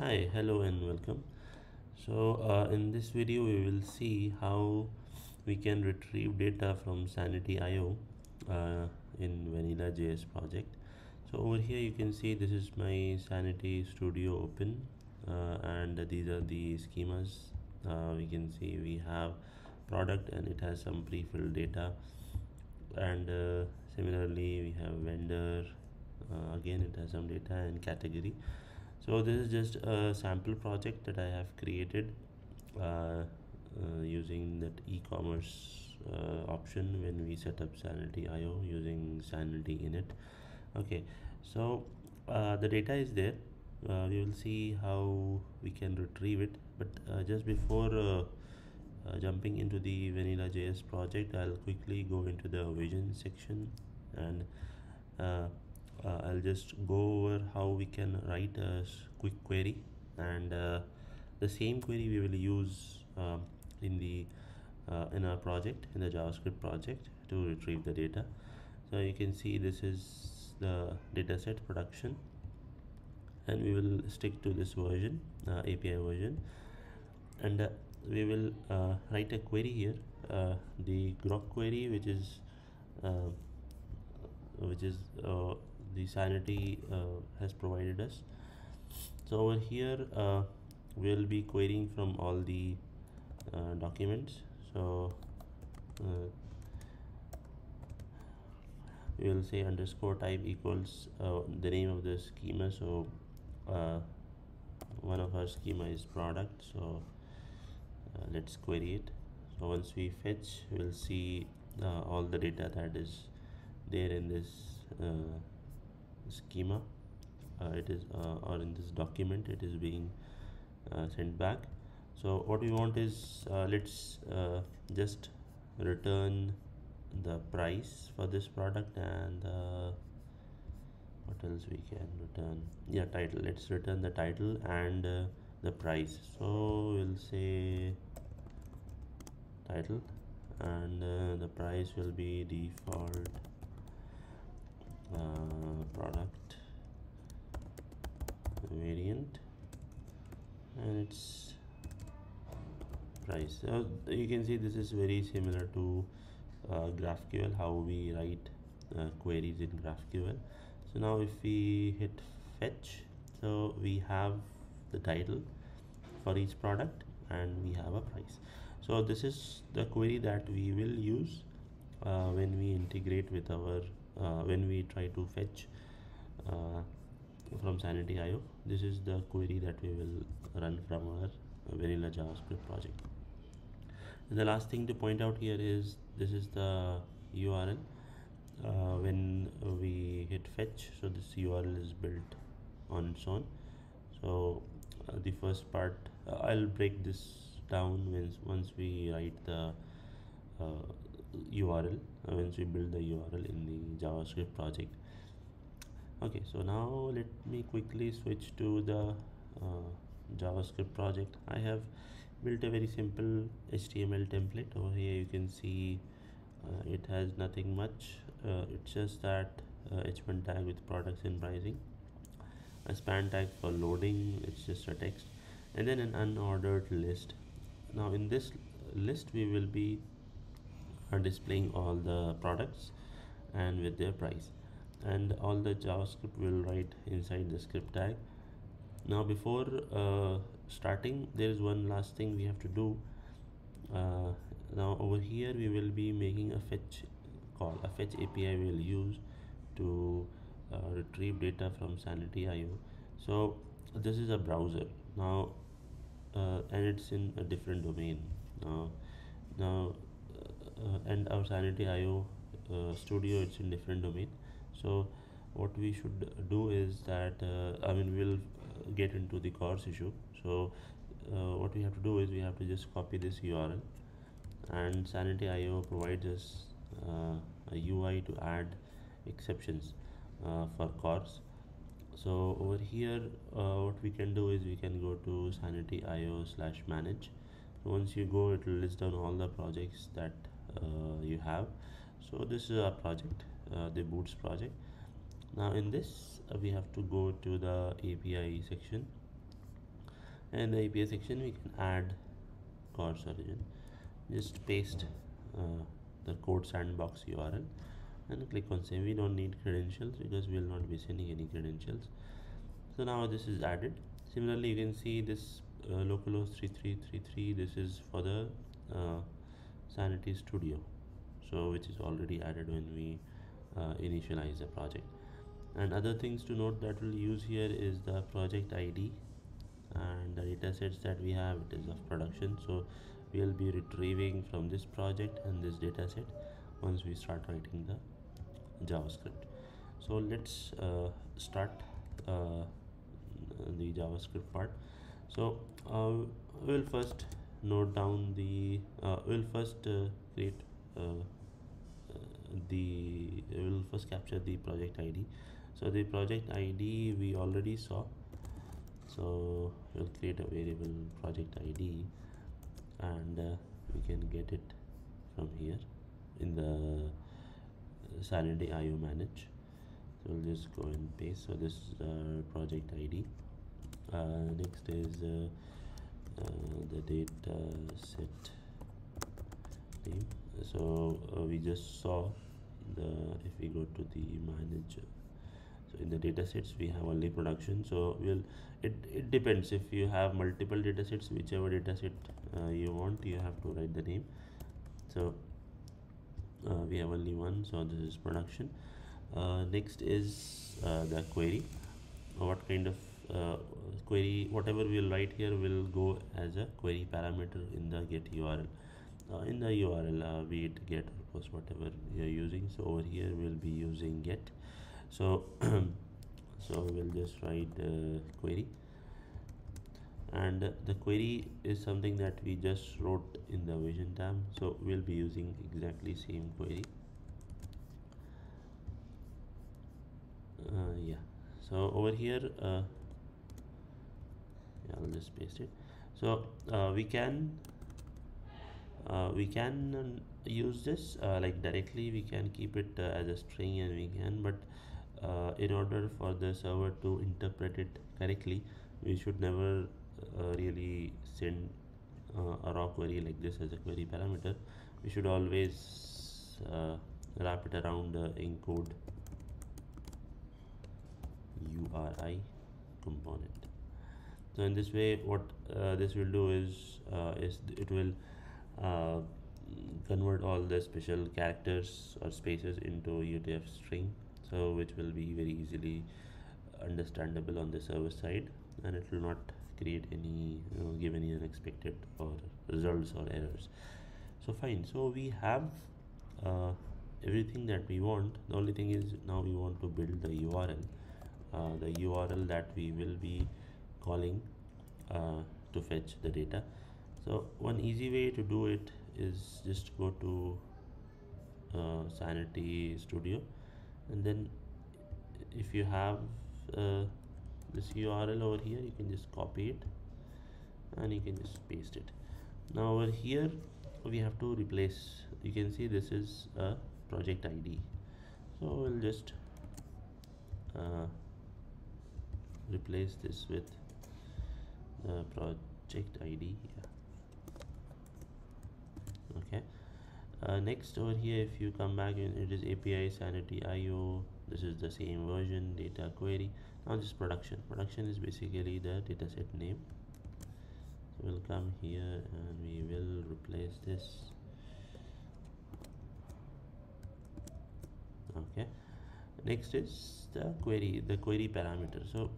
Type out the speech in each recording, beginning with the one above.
Hi, hello and welcome. So uh, in this video we will see how we can retrieve data from Sanity.io uh, in vanilla js project. So over here you can see this is my Sanity Studio open uh, and these are the schemas. Uh, we can see we have product and it has some pre-filled data and uh, similarly we have vendor uh, again it has some data and category so this is just a sample project that I have created uh, uh, using that e-commerce uh, option when we set up sanity.io using sanity init okay so uh, the data is there. Uh, we will see how we can retrieve it. But uh, just before jumping into the vanilla js project I'll quickly go into the vision section and uh, I'll just go over how we can write a quick query and uh, the same query we will use um, in the uh, in our project in the JavaScript project to retrieve the data. So you can see this is the dataset production and we will stick to this version uh, API version. And uh, we will uh, write a query here uh, the GROQ query which is uh, which is the sanity uh, has provided us. So over here uh, we'll be querying from all the uh, documents. So we will say underscore type equals uh, the name of the schema. So uh, one of our schema is product. So uh, let's query it. So once we fetch we'll see all the data that is there in this schema. Uh, it is uh, or in this document it is being uh, sent back. So what we want is let's just return the price for this product and what else we can return? Yeah title. Let's return the title and uh, the price. So we'll say title and uh, the price will be default uh, product. Variant. And its price. So you can see this is very similar to uh, GraphQL how we write uh, queries in GraphQL. So now if we hit fetch so we have the title for each product and we have a price. So this is the query that we will use uh, when we integrate with our uh, when we try to fetch uh, from sanity.io this is the query that we will run from our vanilla javascript project. And the last thing to point out here is this is the url uh, when we hit fetch so this url is built on its own so uh, the first part uh, i'll break this down once once we write the url once we build the url in the javascript project. Okay so now let me quickly switch to the uh, javascript project. I have built a very simple html template. Over here you can see uh, it has nothing much. Uh, it's just that h1 uh, tag with products and pricing a span tag for loading it's just a text and then an unordered list. Now in this list we will be uh, displaying all the products and with their price. And all the javascript will write inside the script tag. Now before uh, starting there is one last thing we have to do. Uh, now over here we will be making a fetch call. A fetch API we will use to uh, retrieve data from sanity.io so this is a browser. Now uh, and it's in a different domain. Now now and our sanity.io uh, studio it's in different domain. So what we should do is that uh, I mean we'll get into the CORS issue. So uh, what we have to do is we have to just copy this URL and sanity.io provides us uh, a UI to add exceptions uh, for CORS so over here uh, what we can do is we can go to sanity.io slash manage. So once you go it will list down all the projects that uh, you have. So this is our project uh, the boots project. Now in this uh, we have to go to the API section. And the API section we can add CORS origin. Just paste uh, the code sandbox URL and click on save. We don't need credentials because we will not be sending any credentials. So now this is added. Similarly you can see this uh, localhost 3333 this is for the uh, sanity studio. So which is already added when we uh, initialize the project. And other things to note that we'll use here is the project id and the data sets that we have. It is of production. So we'll be retrieving from this project and this data set once we start writing the javascript. So let's uh, start uh, the javascript part. So uh, we'll first note down the uh, we'll first uh, create uh, the we'll first capture the project id so the project id we already saw. So we'll create a variable project id and uh, we can get it from here in the sanity io manage. So we'll just go and paste. So this is uh, project id uh, next is uh, uh, the data set name. So uh, we just saw the if we go to the manager. So in the data sets we have only production. So we'll it, it depends. If you have multiple data sets whichever data set uh, you want you have to write the name. So uh, we have only one. So this is production. Uh, next is uh, the query. What kind of uh, query whatever we'll write here will go as a query parameter in the get url uh, in the url uh, be it get or post whatever you're using. So over here we'll be using get. So so we'll just write the query. And the query is something that we just wrote in the vision tab. So we'll be using exactly same query. Uh, yeah. So over here uh, I'll just paste it. So uh, we can uh, we can use this uh, like directly we can keep it uh, as a string and we can but uh, in order for the server to interpret it correctly we should never uh, really send a raw query like this as a query parameter. We should always wrap it around the encode URI component so in this way what uh, this will do is uh, is it will uh, convert all the special characters or spaces into UTF string so which will be very easily understandable on the server side and it will not create any you know, give any unexpected or results or errors. So fine. So we have uh, everything that we want. The only thing is now we want to build the url uh, the url that we will be calling uh, to fetch the data. So one easy way to do it is just go to uh, sanity studio. And then if you have uh, this URL over here you can just copy it and you can just paste it. Now over here we have to replace you can see this is a project ID so we'll just uh, replace this with the project ID okay. Uh, next over here if you come back it is API sanity IO this is the same version data query. Now this production. Production is basically the dataset name. So we'll come here and we will replace this. Okay. Next is the query the query parameter. So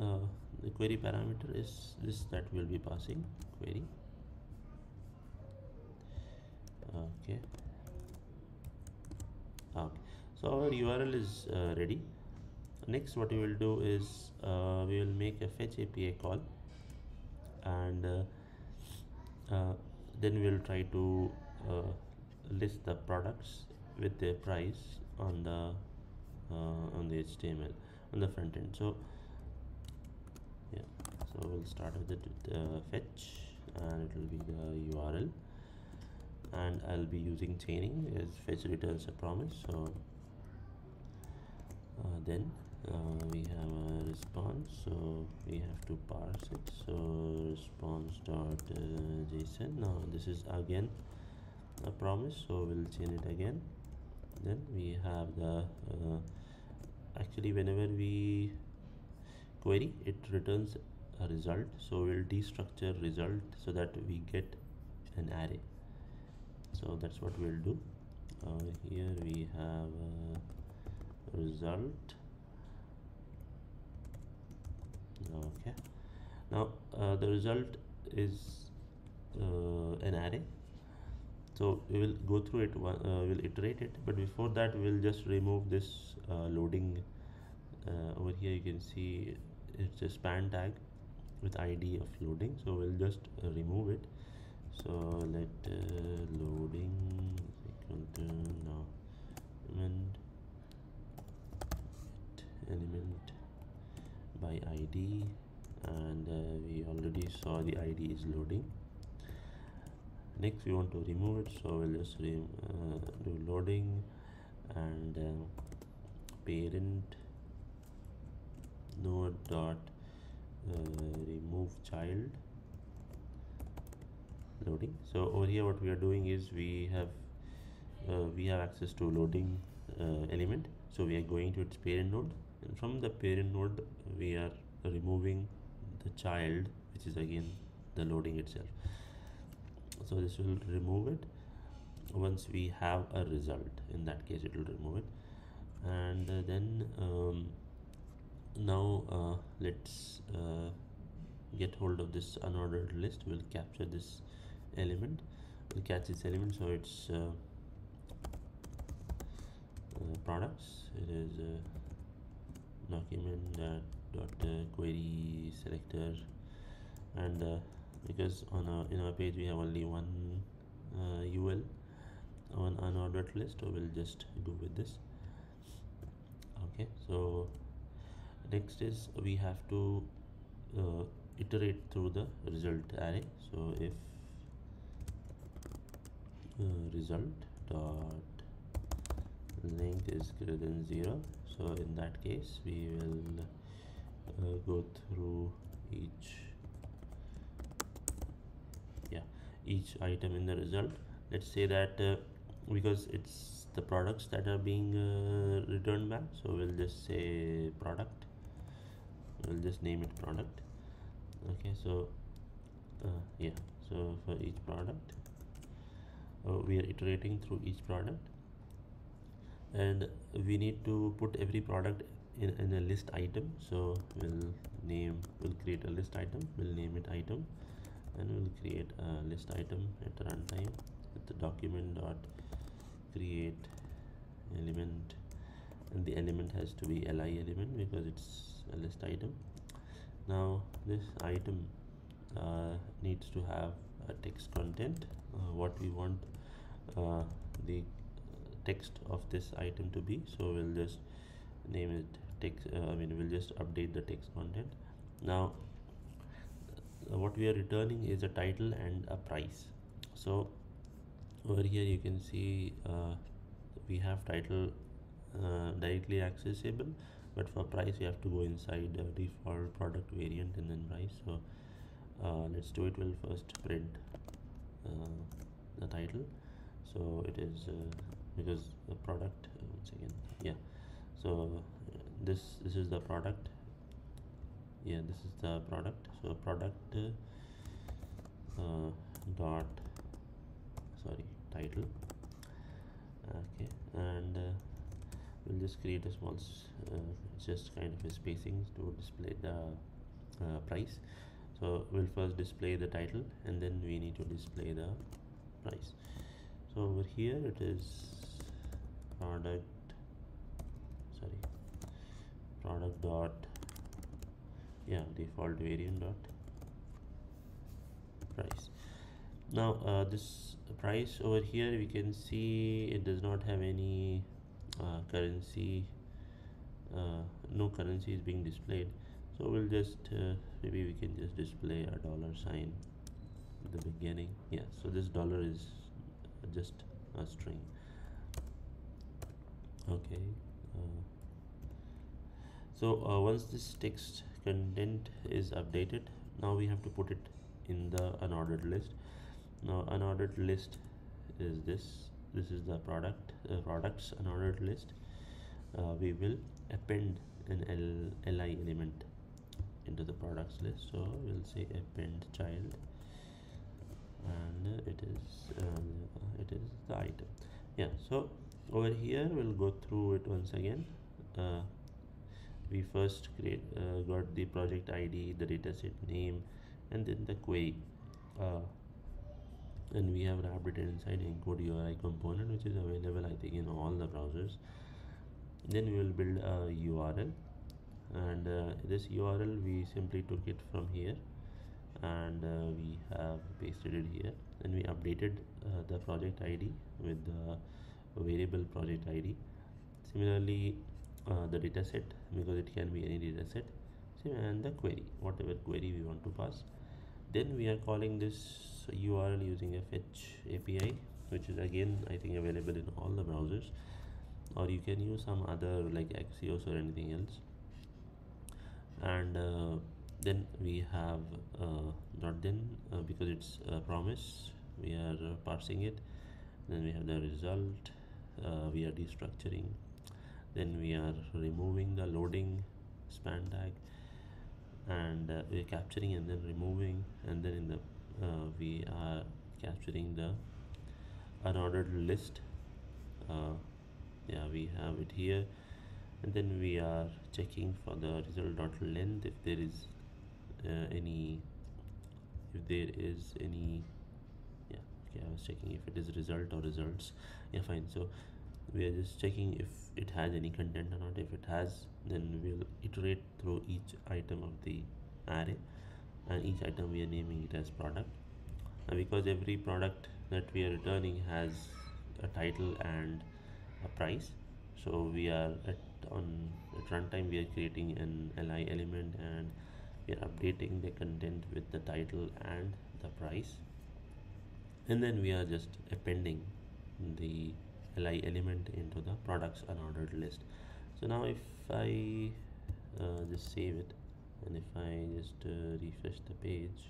uh, the query parameter is this that will be passing query. Okay. Okay. So our url is uh, ready. Next what we will do is uh, we will make a fetch api call and uh, uh then we'll try to uh, list the products with their price on the uh, on the html on the front end. So so we'll start with the fetch and it will be the url and I'll be using chaining as fetch returns a promise so uh, then uh, we have a response so we have to parse it. So response dot uh, json. Now this is again a promise so we'll chain it again. Then we have the uh, actually whenever we query it returns a result. So we'll destructure result so that we get an array. So that's what we'll do. Uh, here we have result. Okay. Now uh, the result is uh, an array. So we will go through it one uh, we'll iterate it. But before that we'll just remove this uh, loading. Uh, over here you can see it's a span tag with id of loading. So we'll just uh, remove it. So let loading equal to now element element by id and uh, we already saw the id is loading. Next we want to remove it. So we'll just uh, do loading and uh, parent node dot uh, remove child loading. So over here what we are doing is we have uh, we have access to loading uh, element. So we are going to its parent node and from the parent node we are removing the child which is again the loading itself. So this will remove it. Once we have a result in that case it will remove it. And uh, then um, now uh, let's uh, get hold of this unordered list. We'll capture this element. We'll catch this element. So it's uh, uh, products. It is uh, document that dot uh, query selector. And uh, because on our in our page we have only one UL on unordered list so we'll just go with this. Okay so next is we have to uh, iterate through the result array. So if uh, result dot length is greater than 0 so in that case we will uh, go through each yeah each item in the result. Let's say that uh, because it's the products that are being uh, returned back so we'll just say product we'll just name it product. Okay so uh, yeah so for each product uh, we are iterating through each product. And we need to put every product in, in a list item. So we'll name we'll create a list item. We'll name it item. And we'll create a list item at runtime with the document dot create element. And the element has to be li element because it's a list item. Now this item uh, needs to have a text content. Uh, what we want uh, the text of this item to be. So we'll just name it text uh, I mean we'll just update the text content. Now uh, what we are returning is a title and a price. So over here you can see uh, we have title directly accessible but for price we have to go inside the default product variant and then price. So uh, let's do it. We'll first print uh, the title. So it is because the product uh, once again yeah. So this this is the product. Yeah this is the product. So product uh, dot sorry title okay and uh, we'll just create a small just kind of a spacing to display the uh, price. So we'll first display the title and then we need to display the price. So over here it is product sorry product dot yeah default variant dot price. Now uh, this price over here we can see it does not have any currency uh, no currency is being displayed. So we'll just uh, maybe we can just display a dollar sign at the beginning. Yeah so this dollar is just a string. Okay uh, so uh, once this text content is updated now we have to put it in the unordered list. Now unordered list is this this is the product uh, products unordered list. Uh, we will append an L, li element into the products list. So we'll say append child. And it is uh, it is the item. Yeah so over here we'll go through it once again. Uh, we first create uh, got the project id the dataset name and then the query. Uh, and we have wrapped it inside encode URI component which is available i think in all the browsers. Then we will build a url and uh, this url we simply took it from here. And uh, we have pasted it here. And we updated uh, the project id with the variable project id similarly uh, the dataset because it can be any dataset. And the query whatever query we want to pass then we are calling this url using a fetch api which is again i think available in all the browsers. Or you can use some other like axios or anything else. And uh, then we have uh, not then uh, because it's a promise we are uh, parsing it. Then we have the result uh, we are destructuring. Then we are removing the loading span tag and uh, we're capturing and then removing and then in the uh, we are capturing the unordered list. Uh, yeah we have it here. And then we are checking for the result dot length if there is uh, any if there is any yeah okay I was checking if it is result or results. Yeah fine. So we are just checking if it has any content or not. If it has then we'll iterate through each item of the array and each item we are naming it as product. And because every product that we are returning has a title and a price so we are at on at runtime we are creating an li element and we are updating the content with the title and the price. And then we are just appending the li element into the products unordered list. So now if i uh, just save it and if i just uh, refresh the page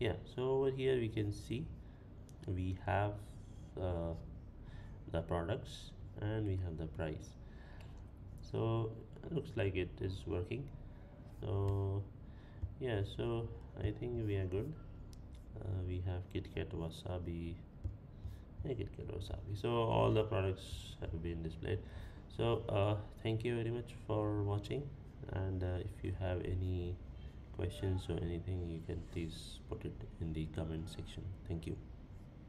yeah so over here we can see we have uh, the products and we have the price. So looks like it is working. So yeah so i think we are good. Uh, we have kitkat wasabi so all the products have been displayed. So uh, thank you very much for watching. And uh, if you have any questions or anything you can please put it in the comment section. Thank you